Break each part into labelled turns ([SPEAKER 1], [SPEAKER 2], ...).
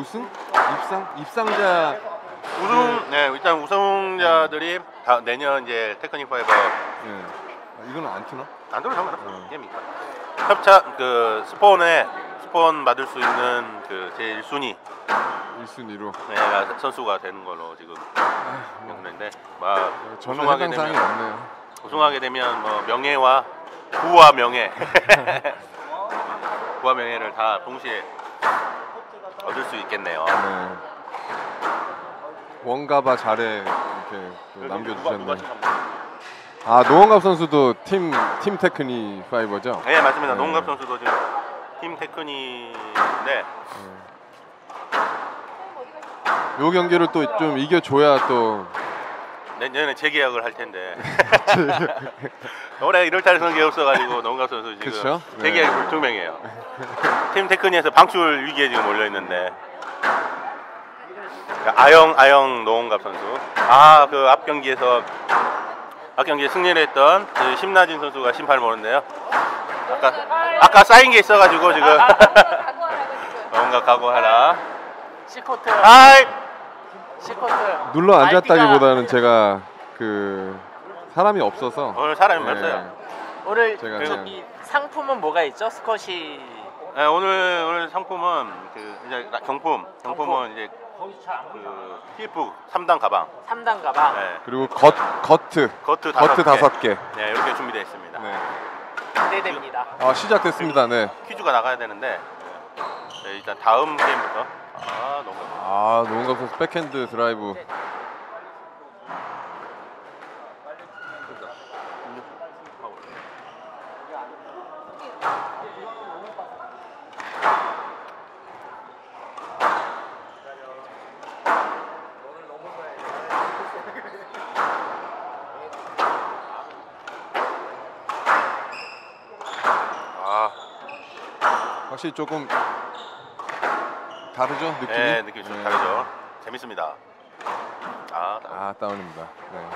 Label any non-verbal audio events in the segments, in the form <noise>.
[SPEAKER 1] 우승? 입상? 입상자
[SPEAKER 2] 우승 네 일단 우승자들이 다 내년 이제 테크닉 파이버
[SPEAKER 1] 예. 아, 이건 안 트나?
[SPEAKER 2] 안 들어 상관없어
[SPEAKER 1] 음.
[SPEAKER 2] 게임이니까 협차 그 스폰에 스폰 받을 수 있는 그 제일 순위
[SPEAKER 1] 1순위로
[SPEAKER 2] 네, 선수가 되는 걸로 지금 경는데 막
[SPEAKER 1] 저는
[SPEAKER 2] 우승하게
[SPEAKER 1] 해당 사항이
[SPEAKER 2] 되면
[SPEAKER 1] 없네요.
[SPEAKER 2] 우승하게 되면 뭐 명예와 부와 명예 <laughs> <laughs> 부와 명예를 다 동시에 얻을 수 있겠네요.
[SPEAKER 1] 네. 원가바 잘해 이렇게 또 남겨주셨네. 아 노원갑 선수도 팀 팀 테크니 파이버죠?
[SPEAKER 2] 네 맞습니다.
[SPEAKER 1] 네.
[SPEAKER 2] 농갑 선수도 지금 팀 테크닉인데
[SPEAKER 1] 요 경기를 또 좀 이겨줘야 또
[SPEAKER 2] 내년에 재계약을 할 텐데 <laughs> 올해 이럴 달에 선게 없어가지고 농갑 선수 지금
[SPEAKER 1] 그쵸? 네.
[SPEAKER 2] 재계약이 불투명해요. 팀 테크닉에서 방출 위기에 지금 몰려 있는데 아영 아영 노원갑 선수 아 그 앞 경기에서 앞 경기에 승리를 했던 그 심나진 선수가 심판을 보는데요. 아까 아까 쌓인 게 있어가지고 지금 <laughs> 뭔가 각오하라.
[SPEAKER 3] 시코트
[SPEAKER 2] 아이
[SPEAKER 3] 시코트
[SPEAKER 1] 눌러 앉았다기보다는 제가 그 사람이 없어서
[SPEAKER 2] 오늘 사람이
[SPEAKER 1] 네.
[SPEAKER 2] 많어요.
[SPEAKER 3] 오늘
[SPEAKER 1] 제가
[SPEAKER 3] 그
[SPEAKER 1] 그냥-
[SPEAKER 3] 이 상품은 뭐가 있죠? 스컷이
[SPEAKER 2] 네, 오늘 오늘 상품은 그 이제 나- 경품 경품은 이제 그 TF 3단 가방,
[SPEAKER 3] 3단 가방
[SPEAKER 2] 네,
[SPEAKER 1] 그리고 겉 겉트
[SPEAKER 2] 거트 다섯
[SPEAKER 1] 겉트
[SPEAKER 2] 개.
[SPEAKER 1] 다섯 개.
[SPEAKER 2] 네 이렇게 준비되어 있습니다.
[SPEAKER 1] 네.
[SPEAKER 3] 기대됩니다.
[SPEAKER 1] 아 시작됐습니다. 네.
[SPEAKER 2] 퀴즈가 나가야 되는데 네, 일단 다음 게임부터 아 너무
[SPEAKER 1] 아 노원갑 선수 백핸드 드라이브.
[SPEAKER 2] 아
[SPEAKER 1] 확실히 조금 다르죠 느낌이?
[SPEAKER 2] 네, 느낌이 좀
[SPEAKER 1] 네.
[SPEAKER 2] 다르죠. 재밌습니다. 아,
[SPEAKER 1] 아 다운입니다. 네.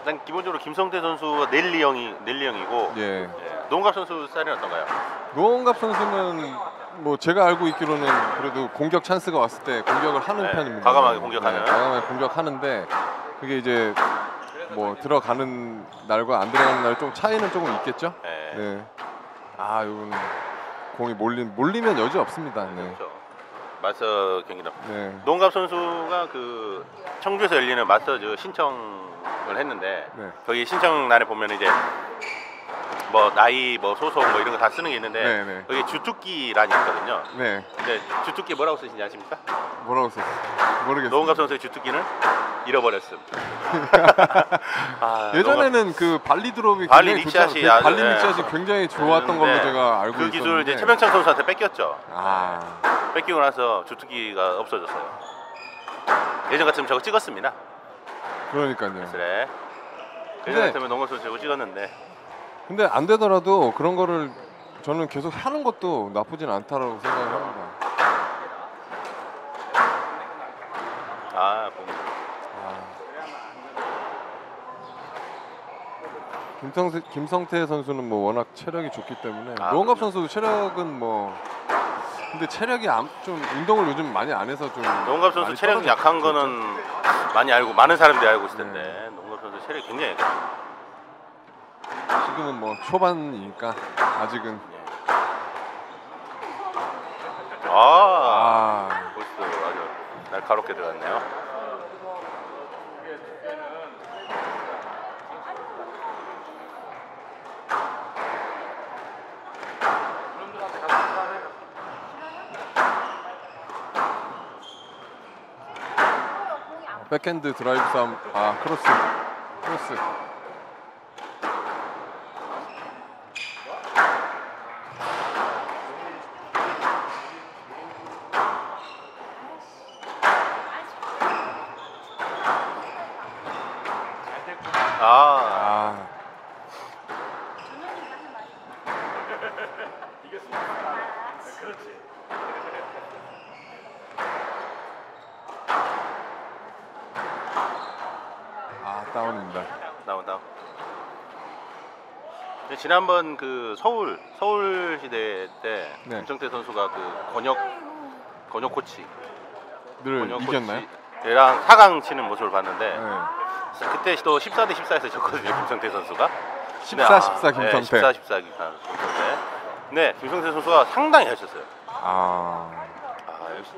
[SPEAKER 2] 일단 기본적으로 김성태 선수가 넬리 형이 넬리 형이고
[SPEAKER 1] 예.
[SPEAKER 2] 예, 노은갑 선수 스타일은 어떤가요?
[SPEAKER 1] 노원갑 선수는 뭐 제가 알고 있기로는 그래도 공격 찬스가 왔을 때 공격을 하는
[SPEAKER 2] 네,
[SPEAKER 1] 편입니다.
[SPEAKER 2] 과감하게 공격하는.
[SPEAKER 1] 네, 과감하게 공격하는데 그게 이제 뭐 들어가는 날과 안 들어가는 날 좀 차이는 조금 있겠죠.
[SPEAKER 2] 네.
[SPEAKER 1] 네. 아 이건 공이 몰린 몰리면 여지 없습니다. 네.
[SPEAKER 2] 그렇죠. 마서 경기다.
[SPEAKER 1] 네.
[SPEAKER 2] 노은갑 선수가 그 청주에서 열리는 마스터즈 신청을 했는데
[SPEAKER 1] 네.
[SPEAKER 2] 거기 신청란에 보면 이제 뭐 나이 뭐 소속 뭐 이런 거 다 쓰는 게 있는데
[SPEAKER 1] 네, 네.
[SPEAKER 2] 거기 주특기란이 있거든요.
[SPEAKER 1] 네.
[SPEAKER 2] 근데 주특기 뭐라고 쓰시는지 아십니까?
[SPEAKER 1] 뭐라고 썼어요? 모르겠어요.
[SPEAKER 2] 노은갑 선수의 주특기는 잃어버렸음. <laughs> 아,
[SPEAKER 1] 예전에는 그 발리 드롭이
[SPEAKER 2] 발리 닉샷이
[SPEAKER 1] 않-
[SPEAKER 2] 아주,
[SPEAKER 1] 발리
[SPEAKER 2] 예.
[SPEAKER 1] 닉샷이 굉장히 좋았던 걸로
[SPEAKER 2] 네.
[SPEAKER 1] 제가 알고
[SPEAKER 2] 그
[SPEAKER 1] 있었는데
[SPEAKER 2] 기술 이제 최명창 선수한테 뺏겼죠.
[SPEAKER 1] 아
[SPEAKER 2] 뺏기고 나서 주특기가 없어졌어요. 예전 같으면 저거 찍었습니다.
[SPEAKER 1] 그러니까요.
[SPEAKER 2] 그래. 예전 같으면 농구 선수 저거 찍었는데
[SPEAKER 1] 근데 안 되더라도 그런 거를 저는 계속 하는 것도 나쁘진 않다라고 생각을 합니다. 김성태, 김성태 선수는 뭐 워낙 체력이 좋기 때문에
[SPEAKER 2] 아,
[SPEAKER 1] 노원갑
[SPEAKER 2] 그럼요.
[SPEAKER 1] 선수도 체력은 뭐 근데 체력이 안- 좀 운동을 요즘 많이 안 해서 좀
[SPEAKER 2] 농갑 선수
[SPEAKER 1] 많이
[SPEAKER 2] 체력
[SPEAKER 1] 떨어졌-
[SPEAKER 2] 약한. 거는 많이 알고 많은 사람들이 알고 있을 텐데
[SPEAKER 1] 네.
[SPEAKER 2] 농갑 선수 체력 이 굉장히 약해요.
[SPEAKER 1] 지금은 뭐 초반이니까 아직은
[SPEAKER 2] 아,
[SPEAKER 1] 아
[SPEAKER 2] 벌써 아주 날카롭게 들어갔네요.
[SPEAKER 1] 백핸드 드라이브 싸움. 아 크로스. 크로스
[SPEAKER 2] 아,
[SPEAKER 1] 아 아 다운입니다.
[SPEAKER 2] 나온 다운. 지난번 그 서울 서울 시대 때
[SPEAKER 1] 네.
[SPEAKER 2] 김성태 선수가 그 권혁 권혁 코치
[SPEAKER 1] 늘
[SPEAKER 2] 권혁
[SPEAKER 1] 이겼나요?
[SPEAKER 2] 얘랑 4강 치는 모습을 봤는데
[SPEAKER 1] 네.
[SPEAKER 2] 그때 또 14대 14에서 졌거든요 김성태 선수가.
[SPEAKER 1] 14, 14 김성태.
[SPEAKER 2] 네, 14, 14 김성태. 네, 김성태 선수가 상당히 잘 쳤어요.
[SPEAKER 1] 아,
[SPEAKER 2] 아, 역시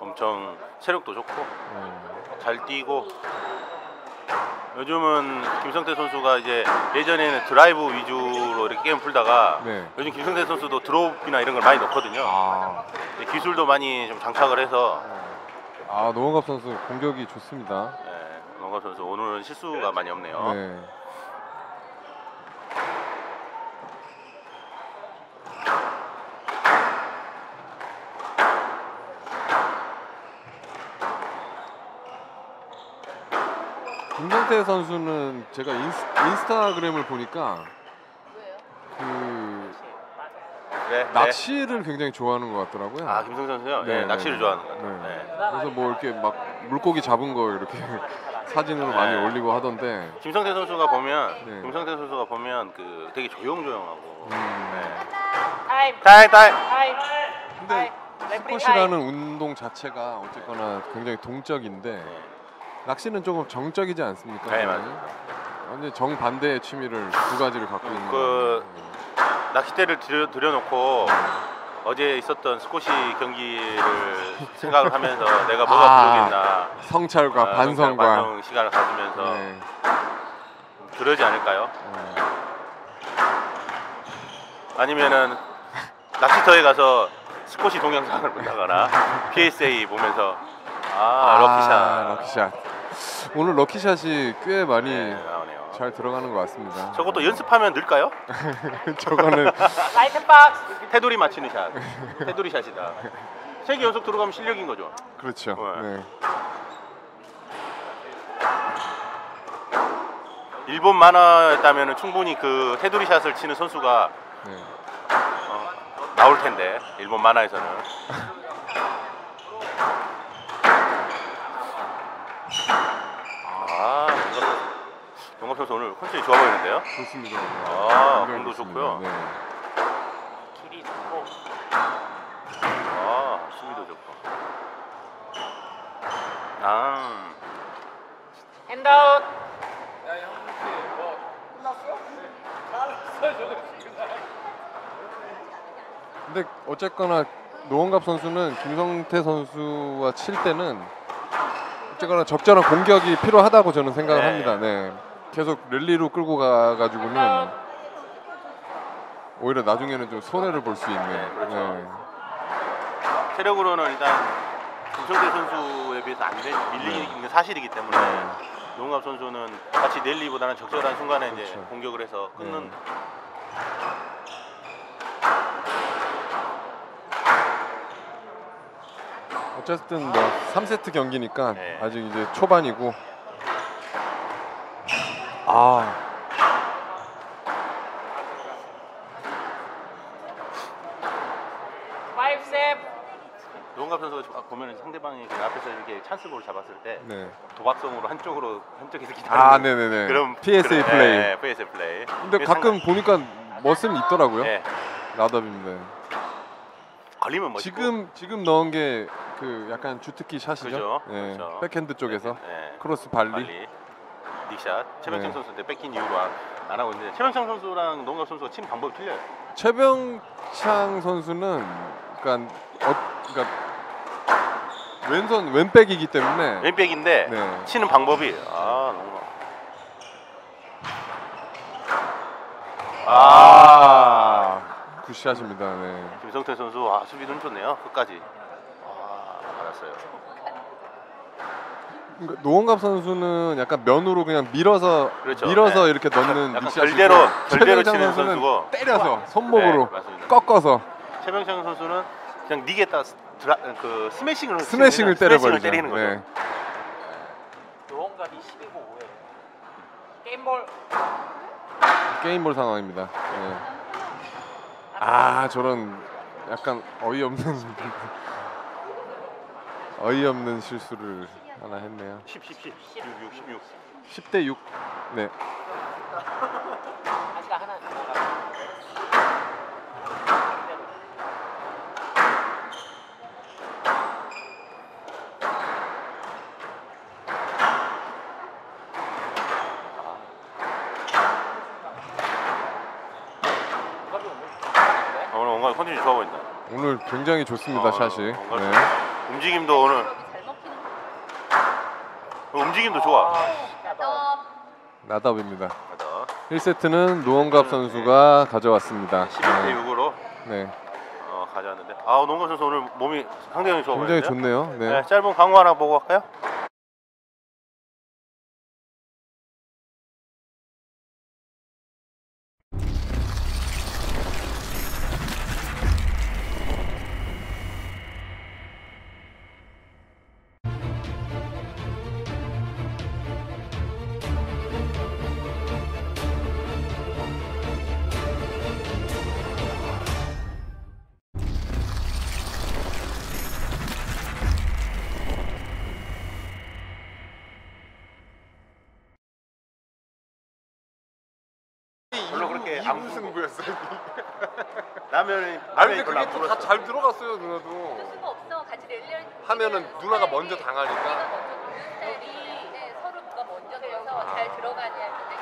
[SPEAKER 2] 엄청 체력도 좋고
[SPEAKER 1] 네.
[SPEAKER 2] 잘 뛰고 요즘은 김성태 선수가 이제 예전에는 드라이브 위주로 이렇게 게임 풀다가
[SPEAKER 1] 네.
[SPEAKER 2] 요즘 김성태 선수도 드롭이나 이런 걸 많이 넣거든요.
[SPEAKER 1] 아,
[SPEAKER 2] 기술도 많이 좀 장착을 해서
[SPEAKER 1] 아 노원갑 선수 공격이 좋습니다.
[SPEAKER 2] 네, 노원갑 선수 오늘은 실수가 많이 없네요.
[SPEAKER 1] 네. 김성태 선수는 제가 인스, 인스타그램을 보니까 그
[SPEAKER 2] 네, 네.
[SPEAKER 1] 낚시를 굉장히 좋아하는 것 같더라고요.
[SPEAKER 2] 아 김성 선수요? 네,
[SPEAKER 1] 네,
[SPEAKER 2] 낚시를
[SPEAKER 1] 네.
[SPEAKER 2] 좋아하는 것 같아요.
[SPEAKER 1] 네.
[SPEAKER 2] 네.
[SPEAKER 1] 그래서 뭐 이렇게 막 물고기 잡은 거 이렇게 <laughs> 사진으로 많이
[SPEAKER 2] 네.
[SPEAKER 1] 올리고 하던데.
[SPEAKER 2] 김성태 선수가 보면
[SPEAKER 1] 네.
[SPEAKER 2] 김성태 선수가 보면 그 되게 조용조용하고
[SPEAKER 1] 음.
[SPEAKER 2] 네.
[SPEAKER 3] 타임
[SPEAKER 2] 타임 타임
[SPEAKER 1] 근데 스쿼시라는 운동 자체가 어쨌거나 굉장히 동적인데
[SPEAKER 2] 네.
[SPEAKER 1] 낚시는 조금 정적이지 않습니까?
[SPEAKER 2] 네, 맞아요.
[SPEAKER 1] 완전 정반대의 취미를 두 가지를 갖고 있는
[SPEAKER 2] 그-. 낚싯대를 들여, 들여놓고 어제 있었던 스쿼시 경기를 <laughs> 생각을 하면서 내가 뭐가
[SPEAKER 1] 아,
[SPEAKER 2] 부족했나
[SPEAKER 1] 성찰과
[SPEAKER 2] 아,
[SPEAKER 1] 반성과
[SPEAKER 2] 반성 시간을 가지면서
[SPEAKER 1] 네.
[SPEAKER 2] 그러지 않을까요?
[SPEAKER 1] 네.
[SPEAKER 2] 아니면은 낚시터에 가서 스쿼시 동영상을 본다거나 <laughs> PSA 보면서 아, lucky
[SPEAKER 1] shot lucky shot. <laughs> 오늘 lucky shot이 꽤 많이
[SPEAKER 2] 네, 나오네요.
[SPEAKER 1] 잘 들어가는 것 같습니다.
[SPEAKER 2] 저것도 연습하면 늘까요? <laughs>
[SPEAKER 1] 저거는
[SPEAKER 3] right box
[SPEAKER 2] 테두리 맞추는 샷. 테두리 shot이다. 세 개 연속 들어가면 실력인 거죠.
[SPEAKER 1] 그렇죠.
[SPEAKER 2] 네.
[SPEAKER 1] 네.
[SPEAKER 2] 일본 만화였다면 충분히 그 테두리 shot을 치는 선수가
[SPEAKER 1] 네.
[SPEAKER 2] 어, 나올 텐데 일본 만화에서는 <laughs> 아 영갑 선수 오늘 보이는데요?
[SPEAKER 1] 좋습니다.
[SPEAKER 2] 아, 공도
[SPEAKER 1] 좋습니다.
[SPEAKER 2] 좋고요.
[SPEAKER 1] 네.
[SPEAKER 3] 길이 좋고
[SPEAKER 2] 아 수비도 좋고 아
[SPEAKER 3] 핸드아웃
[SPEAKER 1] 근데 어쨌거나 노원갑 선수는 김성태 선수와 칠 때는 어쨌거나 적절한 공격이 필요하다고 저는 생각을
[SPEAKER 2] 네.
[SPEAKER 1] 합니다. 네. 계속 랠리로 끌고 가가지고는 오히려 나중에는 좀 손해를 볼 수 있는.
[SPEAKER 2] 네, 그렇죠.
[SPEAKER 1] 네.
[SPEAKER 2] 체력으로는 일단 김성태 선수에 비해서 안 돼, 밀리는 게 사실이기 때문에
[SPEAKER 1] 네.
[SPEAKER 2] 노홍갑 선수는 같이 넬리보다는 적절한 순간에 이제
[SPEAKER 1] 그렇죠.
[SPEAKER 2] 공격을 해서 끊는
[SPEAKER 1] 네. 어쨌든 뭐 3세트 경기니까
[SPEAKER 2] 네.
[SPEAKER 1] 아직 이제 초반이고 아
[SPEAKER 2] 노홍갑 선수가 보면 상대방이 그 앞에서 이렇게 찬스볼을 잡았을 때
[SPEAKER 1] 네.
[SPEAKER 2] 도박성으로 한쪽으로 한쪽에서 기다리는
[SPEAKER 1] 아, 네네네.
[SPEAKER 2] 그런
[SPEAKER 1] PSA
[SPEAKER 2] 그런,
[SPEAKER 1] 플레이.
[SPEAKER 2] 네, PSA 플레이.
[SPEAKER 1] 근데 가끔 보니까 멋은 있더라고요.
[SPEAKER 2] 네,
[SPEAKER 1] 라더빈데.
[SPEAKER 2] 걸리면 멋있고
[SPEAKER 1] 지금 지금 넣은 게 그 약간 주특기 샷이죠.
[SPEAKER 2] 그죠,
[SPEAKER 1] 네.
[SPEAKER 2] 그렇죠.
[SPEAKER 1] 백핸드 쪽에서
[SPEAKER 2] 네,
[SPEAKER 1] 크로스 발리.
[SPEAKER 2] 발리 닉샷 최병창
[SPEAKER 1] 네.
[SPEAKER 2] 선수인데 뺏긴 이후로 안, 안 하고 있는데 최병창 선수랑 노홍갑 선수가 치는 방법이 틀려요.
[SPEAKER 1] 최병창 선수는 그러니까 어, 그러니까 왼손 왼백이기 때문에
[SPEAKER 2] 왼백인데
[SPEAKER 1] 네.
[SPEAKER 2] 치는 방법이 아 너무
[SPEAKER 1] 아, good shot입니다. 네.
[SPEAKER 2] 김성태 선수 아 수비 눈 좋네요 끝까지 아 알았어요
[SPEAKER 1] 그러니까 노원갑 선수는 약간 면으로 그냥 밀어서
[SPEAKER 2] 그렇죠.
[SPEAKER 1] 밀어서
[SPEAKER 2] 네.
[SPEAKER 1] 이렇게 넣는
[SPEAKER 2] 약간 결대로
[SPEAKER 1] 최병창
[SPEAKER 2] 치는
[SPEAKER 1] 선수는
[SPEAKER 2] 선수고
[SPEAKER 1] 때려서 손목으로
[SPEAKER 2] 네.
[SPEAKER 1] 꺾어서
[SPEAKER 2] 최병창 선수는 그냥 nick에다 드라, 그 스매싱을
[SPEAKER 1] 스매싱을 때려버리죠.
[SPEAKER 2] 스매싱을 때리는 거죠
[SPEAKER 1] 네.
[SPEAKER 3] 노원갑이 12고 5에 게임볼
[SPEAKER 1] 게임볼 상황입니다. 네. 아 저런 약간 어이없는 <laughs> 어이없는 실수를 하나 했네요.
[SPEAKER 2] 10, 10, 10, 16, 16.
[SPEAKER 1] 10대 6. 네.
[SPEAKER 3] 아, 오늘
[SPEAKER 2] 뭔가 컨디션 좋아 보인다.
[SPEAKER 1] 오늘 굉장히 좋습니다,
[SPEAKER 2] 어,
[SPEAKER 1] 샷이. 네.
[SPEAKER 2] 움직임도 오늘 움직임도 좋아.
[SPEAKER 4] 거.
[SPEAKER 1] 나답입니다.
[SPEAKER 2] 맞아.
[SPEAKER 1] 1세트는 노원갑 선수가 가져왔습니다.
[SPEAKER 2] 11대
[SPEAKER 1] 네.
[SPEAKER 2] 6으로
[SPEAKER 1] 네.
[SPEAKER 2] 어, 가져왔는데 아 농구 선수 오늘 몸이 상당히 좋아
[SPEAKER 1] 굉장히
[SPEAKER 2] 보이는데요.
[SPEAKER 1] 좋네요. 네.
[SPEAKER 2] 네, 짧은 광고 하나 보고 갈까요?
[SPEAKER 1] 승부였어요. <laughs>
[SPEAKER 2] 라면이 라면이
[SPEAKER 1] 근데
[SPEAKER 2] 별로
[SPEAKER 1] 그게 또
[SPEAKER 2] 불었어.
[SPEAKER 1] 다잘 들어갔어요 누나도.
[SPEAKER 4] 수가 없어. 같이 랠리
[SPEAKER 1] 하면은 누나가 먼저 당하니까.
[SPEAKER 4] 내가 먼저 놓는 스타일이 네, 서로 누가 먼저 돼서 잘 들어가냐 이렇게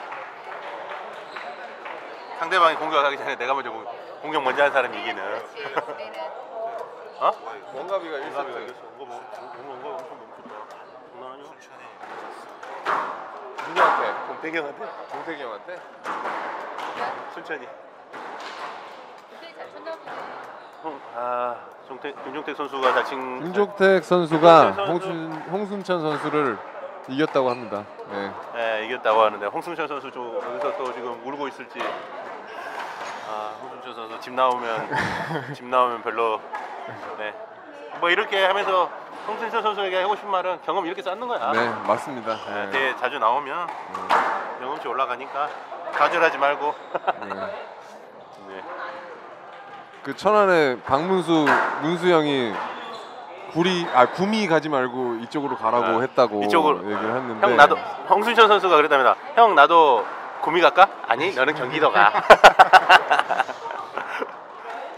[SPEAKER 2] 상대방이 공격하기 전에 내가 먼저 공- 공격 먼저 한 사람이 이기는.
[SPEAKER 4] 그렇지. 우리는
[SPEAKER 2] 어?
[SPEAKER 1] 원갑이가
[SPEAKER 2] 공감이
[SPEAKER 1] 1세트.
[SPEAKER 2] 이겼어. 이거 뭐 이거 엄청 멈췄다. 장난 아니야?
[SPEAKER 1] 누구한테?
[SPEAKER 2] 공태경한테
[SPEAKER 1] 동태기 형한테?
[SPEAKER 2] 천천히. 형, 아 정태 김종택 선수가 다친.
[SPEAKER 1] 김종택 선수가. 홍순, 홍순찬 선수를 이겼다고 합니다. 네.
[SPEAKER 2] 네, 이겼다고 하는데 홍승철 선수 좀 여기서 또 지금 울고 있을지. 아 홍승철 선수 집 나오면 <laughs> 집 나오면 별로. 네. 뭐 이렇게 하면서 홍승철 선수에게 하고 싶은 말은 경험 이렇게 쌓는 거야.
[SPEAKER 1] 네, 맞습니다.
[SPEAKER 2] 네,
[SPEAKER 1] 네.
[SPEAKER 2] 자주 나오면 경험치 올라가니까 좌절하지 말고.
[SPEAKER 1] 네. <laughs>
[SPEAKER 2] 네.
[SPEAKER 1] 그 천안에 박문수 문수 형이 구리 아 구미 가지 말고 이쪽으로 가라고
[SPEAKER 2] 아,
[SPEAKER 1] 했다고
[SPEAKER 2] 이쪽으로.
[SPEAKER 1] 얘기를 했는데
[SPEAKER 2] 형 나도 홍순철 선수가 그랬답니다. 형 나도 구미 갈까? 아니 너는 경기도 가. <laughs>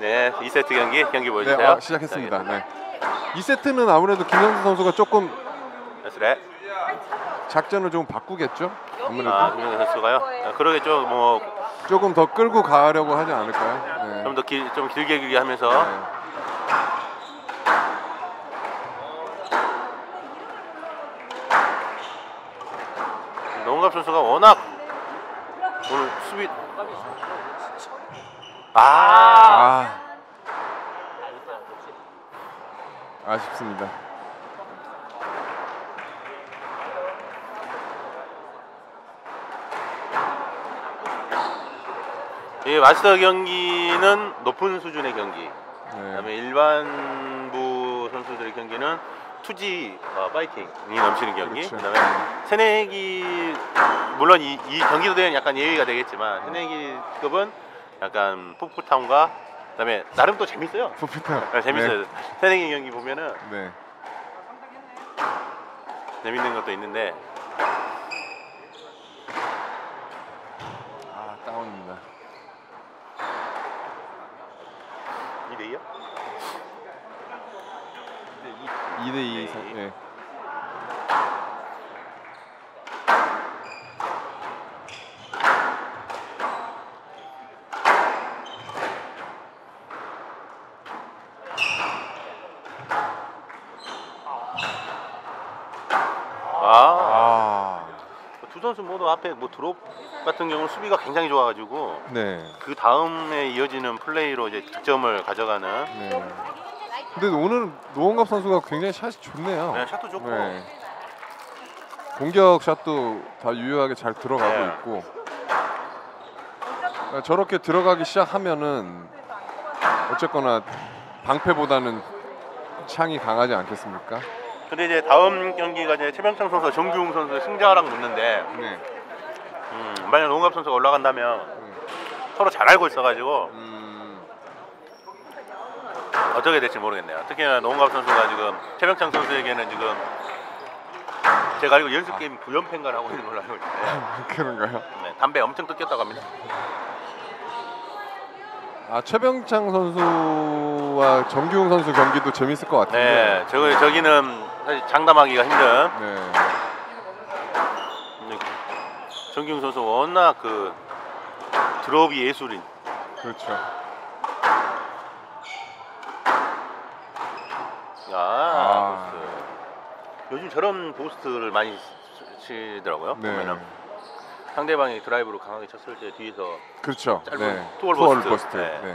[SPEAKER 2] 네, 2세트 경기 경기
[SPEAKER 1] 네,
[SPEAKER 2] 보여주세요.
[SPEAKER 1] 어, 시작했습니다. 네. 2세트는 아무래도 김성수 선수가 조금
[SPEAKER 2] 네.
[SPEAKER 1] 작전을 좀 바꾸겠죠? 아무래도
[SPEAKER 2] 아, 김현 선수가요? 아, 그러겠죠. 뭐좀더
[SPEAKER 1] 조금 더 끌고 가려고 하지 않을까요? 네.
[SPEAKER 2] 길, 좀 길게 길게 하면서
[SPEAKER 1] 네.
[SPEAKER 2] 노원갑 선수가 워낙 오늘 수비 아,
[SPEAKER 1] 아 아쉽습니다.
[SPEAKER 2] 이 마스터 경기는 높은 수준의 경기.
[SPEAKER 1] 네.
[SPEAKER 2] 그다음에 일반부 선수들의 경기는 투지 어, 파이팅이 넘치는 경기.
[SPEAKER 1] 그렇죠.
[SPEAKER 2] 그다음에 새내기 물론 이, 이 경기도 대회는 약간 예외가 되겠지만 새내기급은 약간 풋풋함과 그다음에 나름 또 재밌어요.
[SPEAKER 1] 풋풋한.
[SPEAKER 2] 아, 재밌어요. 새내기 경기 보면은
[SPEAKER 1] 네.
[SPEAKER 2] 재밌는 것도 있는데
[SPEAKER 1] 아 다운입니다.
[SPEAKER 2] 2대 2요?
[SPEAKER 1] 2대 2.
[SPEAKER 2] 네.
[SPEAKER 1] 네.
[SPEAKER 2] 아,
[SPEAKER 1] 아.
[SPEAKER 2] 두 선수 모두 앞에 뭐 드롭 같은 경우는 수비가 굉장히 좋아가지고
[SPEAKER 1] 네.
[SPEAKER 2] 그 다음에 이어지는 플레이로 이제 득점을 가져가는
[SPEAKER 1] 네. 근데 오늘 노원갑 선수가 굉장히 샷이 좋네요.
[SPEAKER 2] 네, 샷도 좋고
[SPEAKER 1] 네. 공격 샷도 다 유효하게 잘 들어가고
[SPEAKER 2] 네.
[SPEAKER 1] 있고 아, 저렇게 들어가기 시작하면은 어쨌거나 방패보다는 창이 강하지 않겠습니까?
[SPEAKER 2] 근데 이제 다음 경기가 이제 최병창 선수, 정규웅 선수 승자랑 붙는데
[SPEAKER 1] 네.
[SPEAKER 2] 음, 만약 노원갑 선수가 올라간다면
[SPEAKER 1] 음.
[SPEAKER 2] 서로 잘 알고 있어가지고
[SPEAKER 1] 음,
[SPEAKER 2] 어떻게 될지 모르겠네요. 특히나 노원갑 선수가 지금 최병창 선수에게는 지금 제가 알고 연습 게임 9연패인가 하고 있는 걸로 알고 있는데 <laughs>
[SPEAKER 1] 그런가요?
[SPEAKER 2] 네, 담배 엄청 뜯겼다고 합니다.
[SPEAKER 1] 아 최병창 선수와 정규웅 선수 경기도 재밌을 것 같은데.
[SPEAKER 2] 네, 저기 저기는 사실 장담하기가 힘든
[SPEAKER 1] 네.
[SPEAKER 2] 근데 정기웅 선수 워낙 그 드롭이 예술인
[SPEAKER 1] 그렇죠.
[SPEAKER 2] 아,
[SPEAKER 1] 아.
[SPEAKER 2] boast. 요즘 저런 boast를 많이 쓰- 치더라고요.
[SPEAKER 1] 네.
[SPEAKER 2] 보면은 상대방이 드라이브로 강하게 쳤을 때 뒤에서
[SPEAKER 1] 그렇죠.
[SPEAKER 2] 짧은
[SPEAKER 1] 네.
[SPEAKER 2] two
[SPEAKER 1] wall boast. boast.
[SPEAKER 2] 네.
[SPEAKER 1] 네.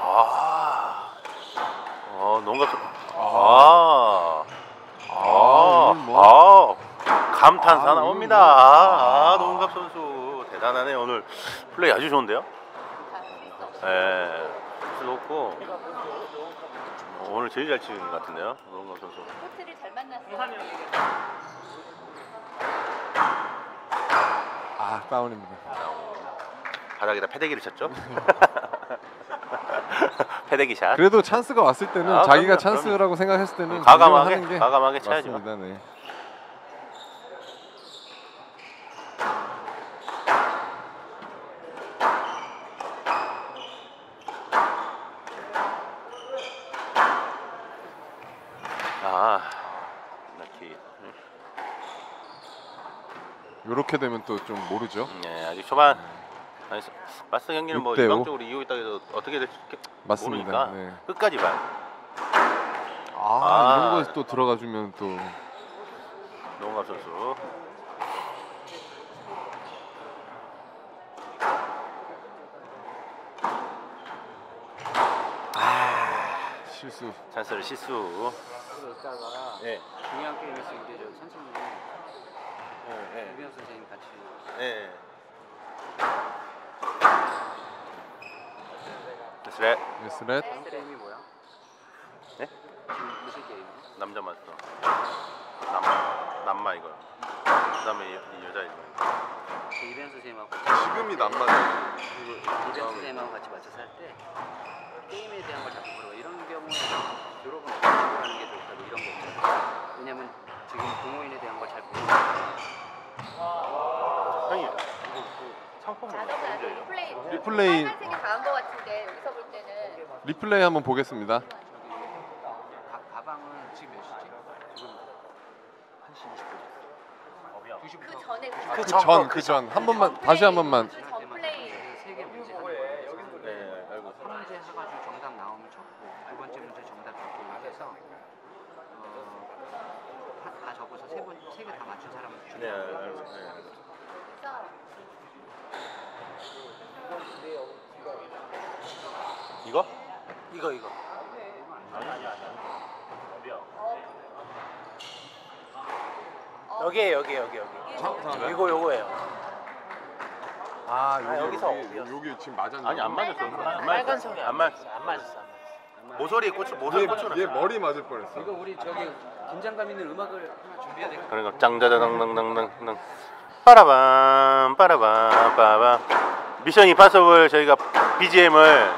[SPEAKER 2] 아, 어, 농갑 아,
[SPEAKER 1] 아,
[SPEAKER 2] 아,
[SPEAKER 1] 오늘 뭐-
[SPEAKER 2] 아, 감탄사
[SPEAKER 1] 아,
[SPEAKER 2] 나옵니다.
[SPEAKER 1] 뭐-
[SPEAKER 2] 아, 농갑 선수 대단하네 오늘 플레이 아주 좋은데요. 예, 어, 오늘 제일 잘 치는 것 같은데요, 농갑 선수.
[SPEAKER 4] 코트를 잘 만났어.
[SPEAKER 1] 아, 다운입니다.
[SPEAKER 2] 바닥에다 패대기를 쳤죠. <laughs> <laughs> 패대기 샷.
[SPEAKER 1] 그래도 찬스가 왔을 때는
[SPEAKER 2] 아,
[SPEAKER 1] 자기가
[SPEAKER 2] 그럼요,
[SPEAKER 1] 찬스라고 생각했을 때는
[SPEAKER 2] 과감하게,
[SPEAKER 1] 공격을 하는 게
[SPEAKER 2] 과감하게 쳐야죠.
[SPEAKER 1] 맞습니다. 네.
[SPEAKER 2] 아,
[SPEAKER 1] lucky. 되면 또좀 모르죠.
[SPEAKER 2] 네, 아직 초반. 아니, 마스 경기는 뭐
[SPEAKER 1] 6대 5.
[SPEAKER 2] 일방적으로 이기고 있다 해도 어떻게 될지
[SPEAKER 1] 맞습니다.
[SPEAKER 2] 모르니까
[SPEAKER 1] 네.
[SPEAKER 2] 끝까지 봐요.
[SPEAKER 1] 아,
[SPEAKER 2] 아.
[SPEAKER 1] 이런 거 또 들어가 주면 또
[SPEAKER 2] 노홍갑 선수.
[SPEAKER 1] 실수.
[SPEAKER 2] 찬스를 실수.
[SPEAKER 5] 이따가
[SPEAKER 2] 네.
[SPEAKER 5] 중요한 게임 있을 때저 선생님
[SPEAKER 2] 네.
[SPEAKER 5] 유현 선생님 같이
[SPEAKER 2] 네. 스렛
[SPEAKER 1] 네스렛.
[SPEAKER 5] 게임이 뭐야?
[SPEAKER 2] 네?
[SPEAKER 5] 지금 무슨 게임이야?
[SPEAKER 2] 남자 마스터. 남 남마 이거. 그다음에 이, 이 여자 이거.
[SPEAKER 5] 그 이변 선생님하고
[SPEAKER 1] 지금이 남마네.
[SPEAKER 5] 이변 선생님하고 같이 맞춰서 할 때 게임에 대한 걸 자꾸 물어봐. 이런 경우에 졸업은 어떻게 하는 게 좋다 뭐 이런 거 있잖아. 왜냐면 지금 동호인에 대한 걸 잘 모르니까.
[SPEAKER 2] 형님 그 상품
[SPEAKER 4] 나도 리플레이.
[SPEAKER 1] 리플레이.
[SPEAKER 4] 빨간색이 강한 거 같은데 여기서 볼 때는
[SPEAKER 1] 리플레이 한번 보겠습니다.
[SPEAKER 5] 가, 가방은 지금 몇 시지? 지금 1시 20분. 2시부터
[SPEAKER 4] 그 전에
[SPEAKER 1] 그 전, 그 전. 한 번만 다시 한 번만.
[SPEAKER 4] 그전 플레이.
[SPEAKER 5] 세개 문제 하는 거예요.
[SPEAKER 2] 네, 알고 있어요.
[SPEAKER 5] 한 문제 해가지고 정답 나오면 적고 두 번째 문제 정답 적고 이렇게 해서 세번세 개다 맞춘
[SPEAKER 2] 네,
[SPEAKER 5] 주는.
[SPEAKER 2] 네, 알고 있어요.
[SPEAKER 4] 그래서
[SPEAKER 2] 이거?
[SPEAKER 5] 이거 이거.
[SPEAKER 3] 여기 여기 여기 여기. 이거 요거예요.
[SPEAKER 1] 아,
[SPEAKER 3] 여기, 여기서
[SPEAKER 1] 여기, 여기 지금 맞았나?
[SPEAKER 2] 아니 안 맞았어. 안 맞았어.
[SPEAKER 3] 빨간색이
[SPEAKER 2] 안 맞았어.
[SPEAKER 3] 안 맞았어.
[SPEAKER 2] 모서리에 꽂혀 모서리
[SPEAKER 1] 얘,
[SPEAKER 2] 꽂혀
[SPEAKER 1] 얘. 머리 맞을 뻔했어.
[SPEAKER 5] 이거 우리 저기 긴장감 있는 음악을 하나 준비해야 되겠다.
[SPEAKER 2] 그러니까 짱자자당당당당 빠라밤 빠라밤 빠밤 미션 임파서블 저희가 BGM을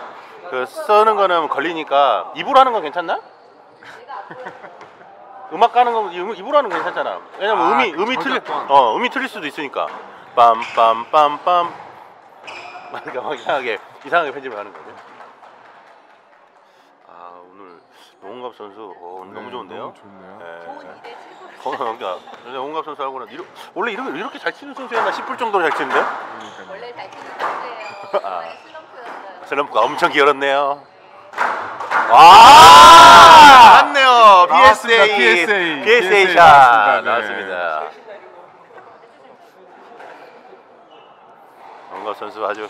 [SPEAKER 2] 그 쓰는 거는 걸리니까 입으로 하는 건 괜찮나? <laughs> 음악 가는 거 음- 입으로 하는 건 괜찮잖아. 왜냐면
[SPEAKER 1] 아,
[SPEAKER 2] 음이
[SPEAKER 1] 그
[SPEAKER 2] 음이 틀릴
[SPEAKER 1] 저작권.
[SPEAKER 2] 어 음이 틀릴 수도 있으니까 빰빰빰빰 막 이상하게 이상하게 편집을 하는 거죠. 홍갑 선수 어, 오늘 너무
[SPEAKER 1] 네,
[SPEAKER 2] 좋은데요.
[SPEAKER 1] 너무 좋네요.
[SPEAKER 2] 예.
[SPEAKER 4] 좋은 일에 최고.
[SPEAKER 2] 거 그러니까 <laughs> 홍갑 선수하고는 이러, 원래 이렇게 이렇게 잘 치는 선수였나 싶을 정도로 잘 치는데.
[SPEAKER 4] 원래 잘 치는 선수예요.
[SPEAKER 2] 아.
[SPEAKER 4] 슬럼프였어요.
[SPEAKER 2] 슬럼프가 엄청 기울었네요. 와 맞네요. PSA
[SPEAKER 1] PSA.
[SPEAKER 2] PSA 샷
[SPEAKER 1] 나왔습니다. 네.
[SPEAKER 2] 나왔습니다. 홍갑 선수 아주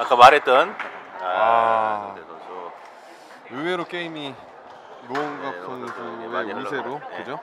[SPEAKER 2] 아까 말했던 아,
[SPEAKER 1] 아. 의외로 게임이 노홍갑
[SPEAKER 2] 네,
[SPEAKER 1] 선수의
[SPEAKER 2] 많이
[SPEAKER 1] 우세로
[SPEAKER 2] 흘러가요. 네.
[SPEAKER 1] 그죠?